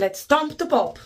Let's stomp the pop.